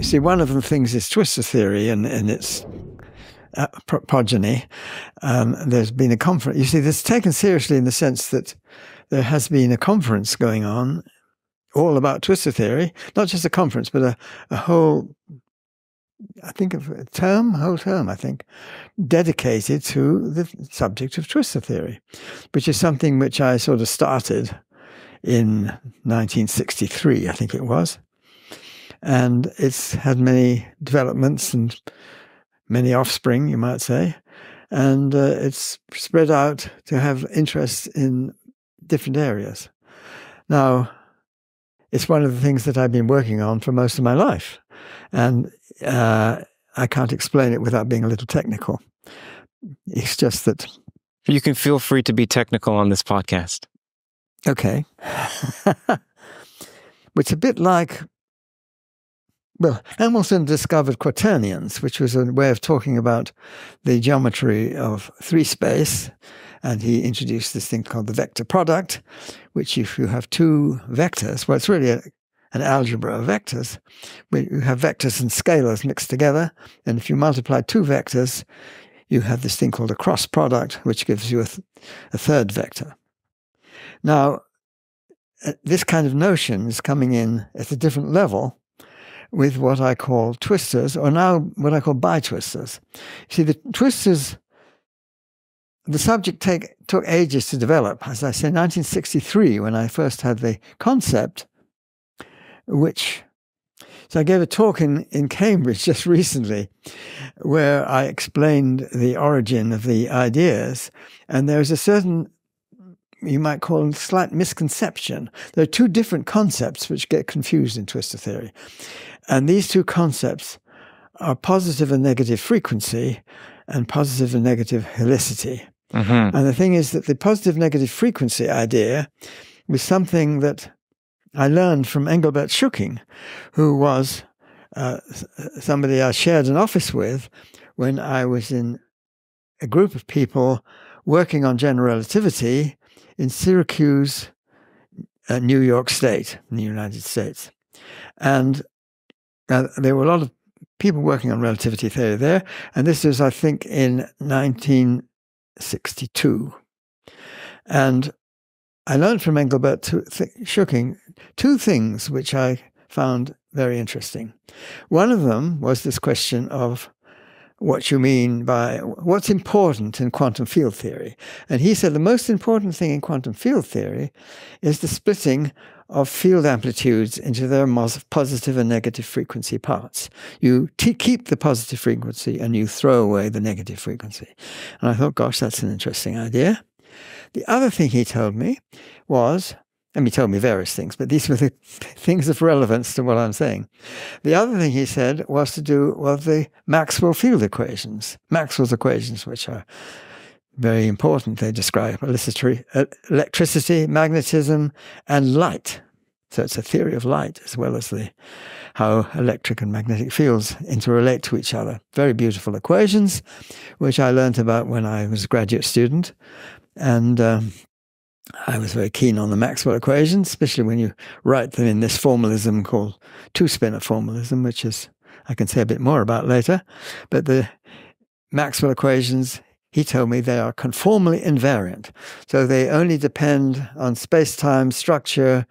You see, one of the things is twistor theory and, and its uh, progeny. Um, there's been a conference. You see, this is taken seriously in the sense that there has been a conference going on all about twistor theory, not just a conference, but a, a whole, I think, of a term, whole term, I think, dedicated to the subject of twistor theory, which is something which I sort of started in 1963, I think it was. And it's had many developments and many offspring, you might say. And uh, it's spread out to have interests in different areas. Now, it's one of the things that I've been working on for most of my life. And uh, I can't explain it without being a little technical. It's just that. You can feel free to be technical on this podcast. Okay. it's a bit like, well, Hamilton discovered quaternions, which was a way of talking about the geometry of three space. And he introduced this thing called the vector product, which if you have two vectors, well, it's really a, an algebra of vectors. You have vectors and scalars mixed together. And if you multiply two vectors, you have this thing called a cross product, which gives you a, th a third vector. Now, uh, this kind of notion is coming in at a different level with what I call twistors, or now what I call bi twistors. See, the twistors, the subject take, took ages to develop. As I said, 1963, when I first had the concept, which so I gave a talk in, in Cambridge just recently where I explained the origin of the ideas. And there was a certain you might call a slight misconception. There are two different concepts which get confused in twistor theory. And these two concepts are positive and negative frequency and positive and negative helicity. Mm-hmm. And the thing is that the positive negative frequency idea was something that I learned from Engelbert Schucking, who was uh, somebody I shared an office with when I was in a group of people working on general relativity in Syracuse, uh, New York State, in the United States. And uh, there were a lot of people working on relativity theory there. And this was, I think, in 1962. And I learned from Engelbert Schucking two things which I found very interesting. One of them was this question of what you mean by what's important in quantum field theory. And he said the most important thing in quantum field theory is the splitting of field amplitudes into their positive and negative frequency parts. You keep the positive frequency and you throw away the negative frequency. And I thought, gosh, that's an interesting idea. The other thing he told me was and he told me various things, but these were the things of relevance to what I'm saying. The other thing he said was to do with the Maxwell field equations. Maxwell's equations, which are very important. They describe electricity, magnetism, and light. So it's a theory of light as well as the how electric and magnetic fields interrelate to each other. Very beautiful equations, which I learned about when I was a graduate student. And um, I was very keen on the Maxwell equations, especially when you write them in this formalism called two-spinor formalism, which is I can say a bit more about later. But the Maxwell equations, he told me they are conformally invariant. So they only depend on space-time structure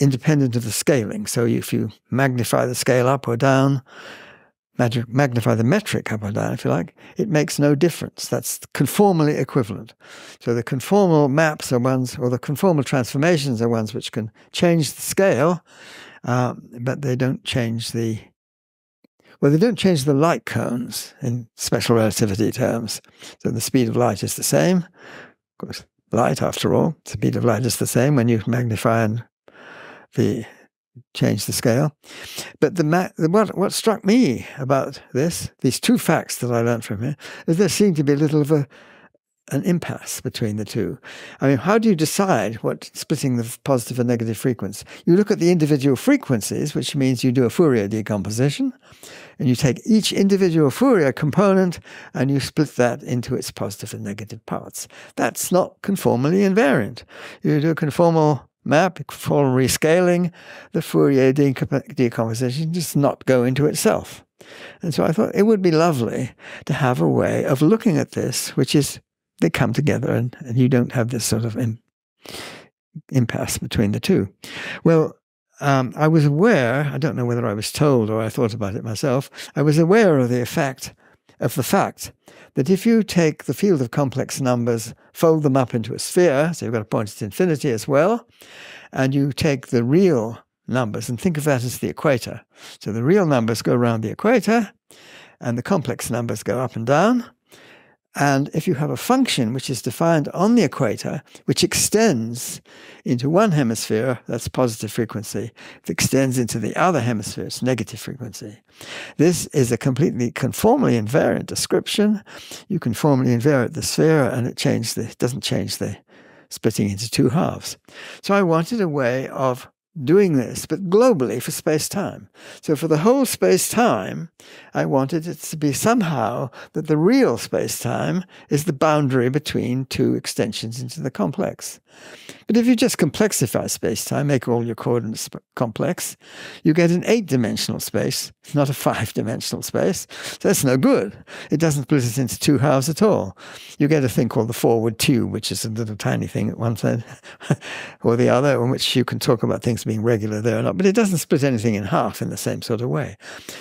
independent of the scaling. So if you magnify the scale up or down, magnify the metric up or down, if you like, it makes no difference. That's conformally equivalent. So the conformal maps are ones, or the conformal transformations are ones which can change the scale, uh, but they don't change the well, they don't change the light cones in special relativity terms. So the speed of light is the same. Of course, light, after all, the speed of light is the same when you magnify and the change the scale. But the, what, what struck me about this, these two facts that I learned from here, is there seemed to be a little of a an impasse between the two. I mean, how do you decide what splitting the positive and negative frequency? You look at the individual frequencies, which means you do a Fourier decomposition, and you take each individual Fourier component and you split that into its positive and negative parts. That's not conformally invariant. You do a conformal map, full rescaling, the Fourier decomposition just not go into itself. And so I thought it would be lovely to have a way of looking at this, which is they come together and, and you don't have this sort of Im- impasse between the two. Well, um, I was aware, I don't know whether I was told or I thought about it myself, I was aware of the effect of the fact that if you take the field of complex numbers, fold them up into a sphere, so you've got a point at infinity as well, and you take the real numbers and think of that as the equator. So the real numbers go around the equator, and the complex numbers go up and down. And if you have a function which is defined on the equator, which extends into one hemisphere, that's positive frequency. It extends into the other hemisphere, it's negative frequency. This is a completely conformally invariant description. You conformally invariant the sphere, and it the, doesn't change the splitting into two halves. So I wanted a way of doing this, but globally for space time. So for the whole space time, I wanted it to be somehow that the real space time is the boundary between two extensions into the complex. But if you just complexify space time, make all your coordinates complex, you get an eight dimensional space, not a five dimensional space. So that's no good. It doesn't split it into two halves at all. You get a thing called the forward tube, which is a little tiny thing at one side or the other, in which you can talk about things being regular there or not, but it doesn't split anything in half in the same sort of way.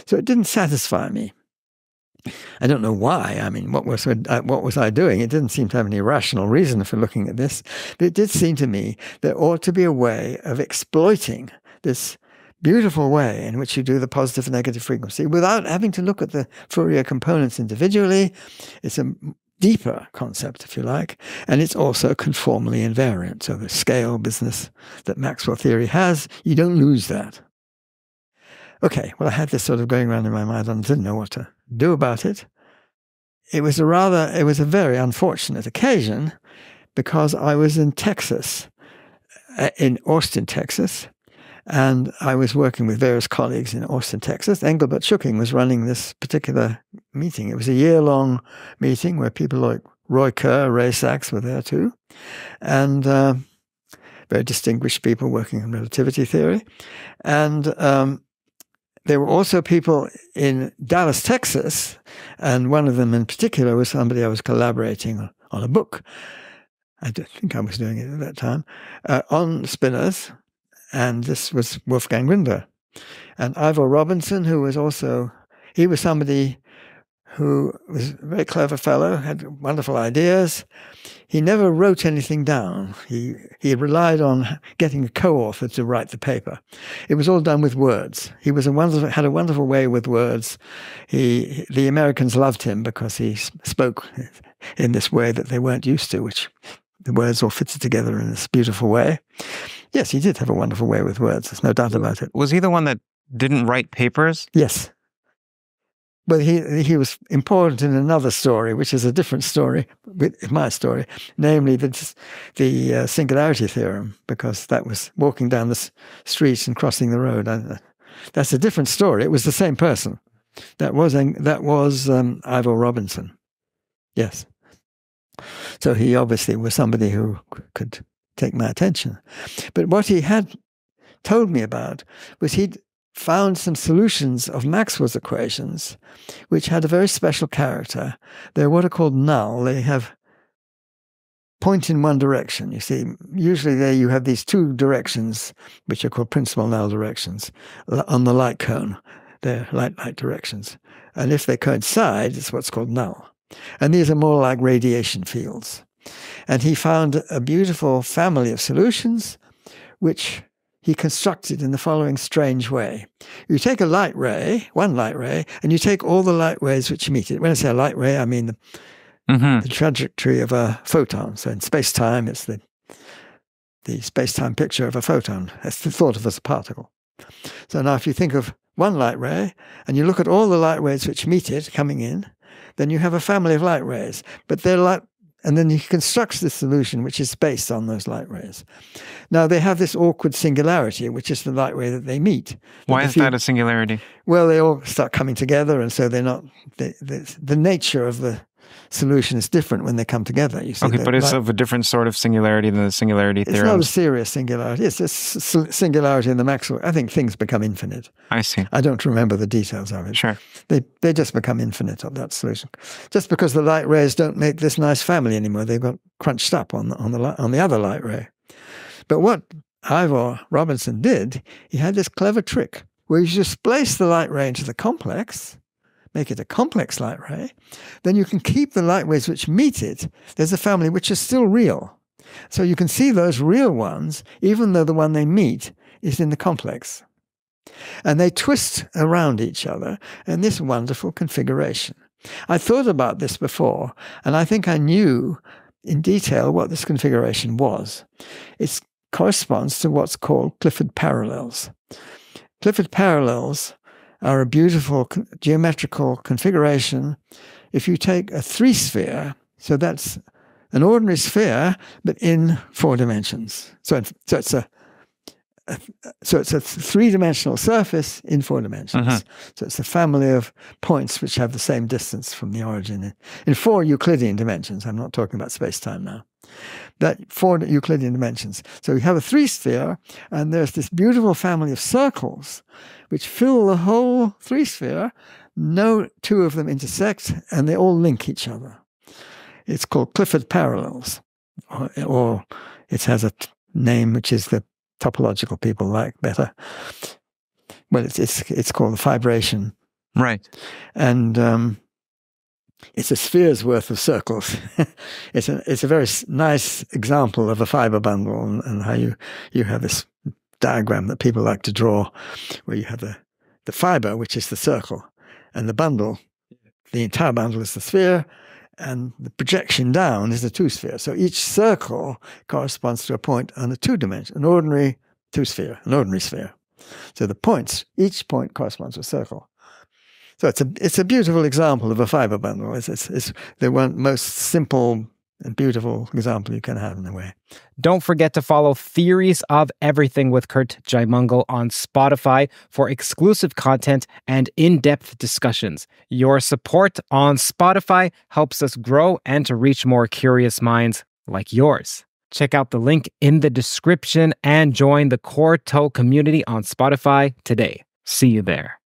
So it didn't satisfy me. I don't know why. I mean, what was uh, what was I doing? It didn't seem to have any rational reason for looking at this, but it did seem to me there ought to be a way of exploiting this beautiful way in which you do the positive and negative frequency without having to look at the Fourier components individually. It's a deeper concept, if you like, and it's also conformally invariant. So the scale business that Maxwell theory has, you don't lose that. Okay, well, I had this sort of going around in my mind and I didn't know what to do about it. It was a rather, it was a very unfortunate occasion because I was in Texas, uh, in Austin, Texas, and I was working with various colleagues in Austin, Texas. Engelbert Schucking was running this particular meeting. It was a year long meeting where people like Roy Kerr, Ray Sachs were there too, and uh, very distinguished people working on relativity theory. And um, there were also people in Dallas, Texas, and one of them in particular was somebody I was collaborating on a book. I don't think I was doing it at that time uh, on spinors, and this was Wolfgang Rindler. And Ivor Robinson, who was also, he was somebody who was a very clever fellow, had wonderful ideas. He never wrote anything down. He, he relied on getting a co-author to write the paper. It was all done with words. He was a wonderful, had a wonderful way with words. He, the Americans loved him because he spoke in this way that they weren't used to, which the words all fitted together in this beautiful way. Yes, he did have a wonderful way with words. There's no doubt about it. Was he the one that didn't write papers? Yes. But he he was important in another story, which is a different story, my story, namely the the uh, singularity theorem, because that was walking down the street and crossing the road. Uh, that's a different story. It was the same person. That was that was um, Ivor Robinson. Yes. So he obviously was somebody who could take my attention. But what he had told me about was he'd found some solutions of Maxwell's equations, which had a very special character. They're what are called null. They have point in one direction. You see, usually there you have these two directions, which are called principal null directions, on the light cone. They're light-light directions. And if they coincide, it's what's called null. And these are more like radiation fields. And he found a beautiful family of solutions which he constructed in the following strange way. You take a light ray, one light ray, and you take all the light rays which meet it. When I say a light ray, I mean the, mm-hmm. the trajectory of a photon. So in space time, it's the, the space time picture of a photon. It's the thought of as a particle. So now if you think of one light ray and you look at all the light rays which meet it coming in, then you have a family of light rays. But they're light and then he constructs this solution, which is based on those light rays. Now, they have this awkward singularity, which is the light ray that they meet. Why is that a singularity? Well, they all start coming together, and so they're not, the, the, the nature of the solution is different when they come together. You see, Okay, but it's light- of a different sort of singularity than the singularity it's not a serious singularity. It's a singularity in the Maxwell. I think things become infinite. I see. I don't remember the details of it. Sure. They they just become infinite of that solution. Just because the light rays don't make this nice family anymore, they've got crunched up on the on the on the other light ray. But what Ivor Robinson did, he had this clever trick where you just place the light ray into the complex, make it a complex light ray, then you can keep the light rays which meet it. There's a family which is still real. So you can see those real ones, even though the one they meet is in the complex and they twist around each other in this wonderful configuration. I thought about this before, and I think I knew in detail what this configuration was. It corresponds to what's called Clifford parallels. Clifford parallels are a beautiful geometrical configuration. If you take a three sphere, so that's an ordinary sphere, but in four dimensions. So, so it's a so it's a three-dimensional surface in four dimensions. Mhm. So it's a family of points which have the same distance from the origin in, in four Euclidean dimensions. I'm not talking about space-time now. That four Euclidean dimensions. So you have a three-sphere, and there's this beautiful family of circles which fill the whole three-sphere. No two of them intersect, and they all link each other. It's called Clifford parallels, or, or it has a name which is the topological people like better. Well, it's it's it's called the fibration, Right. and um, it's a sphere's worth of circles. it's a it's a very nice example of a fiber bundle and, and how you you have this diagram that people like to draw, where you have the the fiber, which is the circle, and the bundle, the entire bundle is the sphere. And the projection down is the two sphere. So each circle corresponds to a point on a two dimension, an ordinary two sphere, an ordinary sphere. So the points, each point corresponds to a circle. So it's a it's a beautiful example of a fiber bundle. It's it's, it's the one most simple and beautiful example you can have in a way. Don't forget to follow Theories of Everything with Curt Jaimungal on Spotify for exclusive content and in depth discussions. Your support on Spotify helps us grow and to reach more curious minds like yours. Check out the link in the description and join the Core Toe community on Spotify today. See you there.